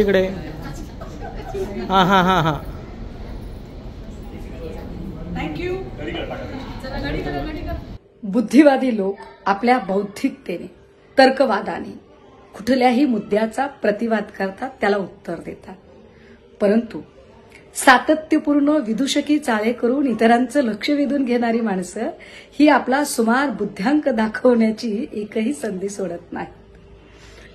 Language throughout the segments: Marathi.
इकडे हां हां हां हां. बुद्धिवादी लोक आपल्या बौद्धिकतेने तर्कवादाने कुठल्याही मुद्द्याचा प्रतिवाद करतात त्याला उत्तर देतात. परंतु सातत्यपूर्ण विदूषकी चाळे करून इतरांचं लक्ष वेधून घेणारी माणसं ही आपला सुमार बुद्ध्यांक दाखवण्याची एकही संधी सोडत नाही.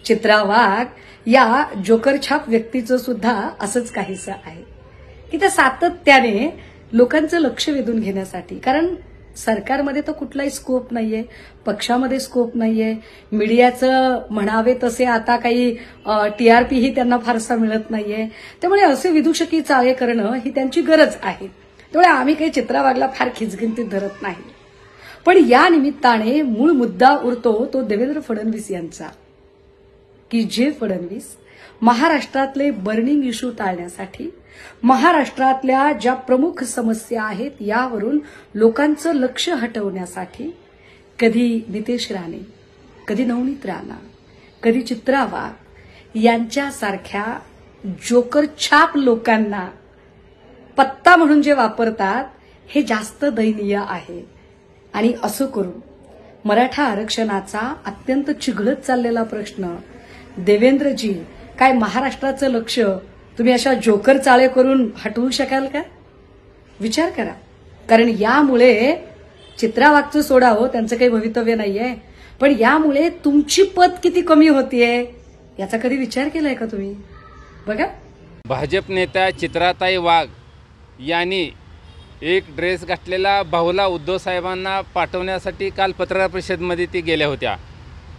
चित्रा वाघ या जोकरछाप व्यक्तीचं सुद्धा असंच काहीसं आहे. की त्या सातत्याने लोकांचं लक्ष वेधून घेण्यासाठी कारण सरकारमध्ये तर कुठलाही स्कोप नाहीये पक्षामध्ये स्कोप नाहीये मीडियाचं म्हणावे तसे आता काही टीआरपीही त्यांना फारसा मिळत नाहीये. त्यामुळे असे विदूषकी चाळे करणं ही त्यांची गरज आहे. त्यामुळे आम्ही काही चित्रावागला फार खिचगिंतीत धरत नाही. पण या निमित्ताने मूळ मुद्दा उरतो तो देवेंद्र फडणवीस यांचा. की जे फडणवीस महाराष्ट्रातले बर्निंग इश्यू टाळण्यासाठी महाराष्ट्रातल्या ज्या प्रमुख समस्या आहेत यावरून लोकांचं लक्ष हटवण्यासाठी कधी नितेश राणे कधी नवनीत राणा कधी चित्रा वाघ यांच्यासारख्या जोकर छाप लोकांना पत्ता म्हणून जे वापरतात हे जास्त दयनीय आहे. आणि असं करून मराठा आरक्षणाचा अत्यंत चिघळत चाललेला प्रश्न देवेंद्रजी काय महाराष्ट्राचं लक्ष? तुम्ही अशा जोकर चाळे करून हटवू शकाल का? विचार करा. कारण यामुळे चित्रावागचं सोडा हो त्यांचं काही भवितव्य नाहीये. पण यामुळे तुमची पत किती कमी होतीये? याचा कधी विचार केलाय का तुम्ही? बघा. भाजप नेत्या चित्राताई वाघ यांनी एक ड्रेस घातलेला भाऊला उद्धव साहेबांना पाठवण्यासाठी काल पत्रकार परिषदेमध्ये ती गेल्या होत्या.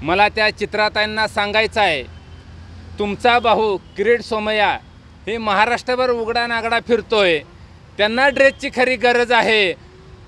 मला त्या चित्राताईंना सांगायचं आहे तुमचा भाऊ किरीट सोमय्या हे महाराष्ट्रभर उघडा नागडा फिरतोय. त्यांना ड्रेसची खरी गरज आहे.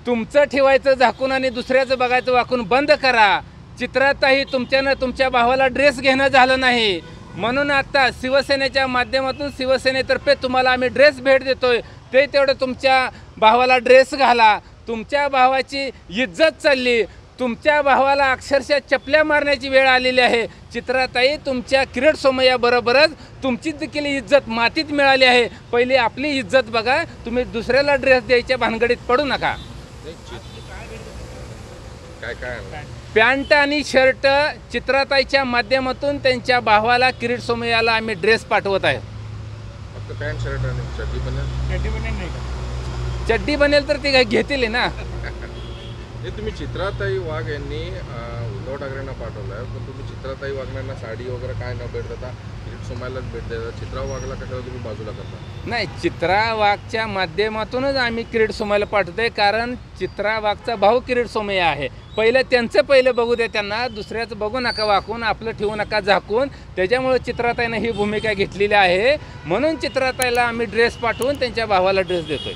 तुमचं ठेवायचं झाकून आणि दुसऱ्याचं बघायचं वाकून बंद करा. चित्राताई तुमच्यानं तुमच्या भावाला ड्रेस घेणं झालं नाही. म्हणून आता शिवसेनेच्या माध्यमातून शिवसेनेतर्फे तुम्हाला आम्ही ड्रेस भेट देतोय. ते तेवढं तुमच्या भावाला ड्रेस घाला. तुमच्या भावाची इज्जत चालली. तुमच्या भावाला अक्षरशः चपल्या मारण्याची वेळ आलेली आहे. चित्राताई तुमच्या किरीट सोमय्या बरोबरच तुमची देखील इज्जत मातीत मिळाली आहे. पहिली आपली इज्जत बघा. तुम्ही दुसऱ्याला ड्रेस द्यायच्या भानगडीत पडू नका. काय काय? पॅन्ट आणि शर्ट चित्राताईच्या माध्यमातून त्यांच्या भावाला किरीट सोमय्याला आम्ही ड्रेस पाठवत आहे. फक्त पॅन्ट शर्ट आणि शर्टी पण चड्डी बनेल तर ती काय घेतील ना. हे तुम्ही चित्राताई वाघ यांनी उद्धव ठाकरेंना पाठवलं आहे पण तुम्ही चित्राताई वाघण्यांना साडी वगैरे काय न भेट देता किरीट सोमायलाच भेट देता. चित्रा वाघला कशाला तुम्ही बाजूला करता? नाही चित्रा वाघच्या माध्यमातूनच आम्ही किरीट सोमायला पाठवतोय कारण चित्रा वाघचा भाऊ किरीट सोमय आहे. पहिलं त्यांचं पहिलं बघू दे त्यांना दुसऱ्याचं बघू नका वाकून आपलं ठेवू नका झाकून. त्याच्यामुळे चित्राताईनं ही भूमिका घेतलेली आहे. म्हणून चित्राताईला आम्ही ड्रेस पाठवून त्यांच्या भावाला ड्रेस देतोय.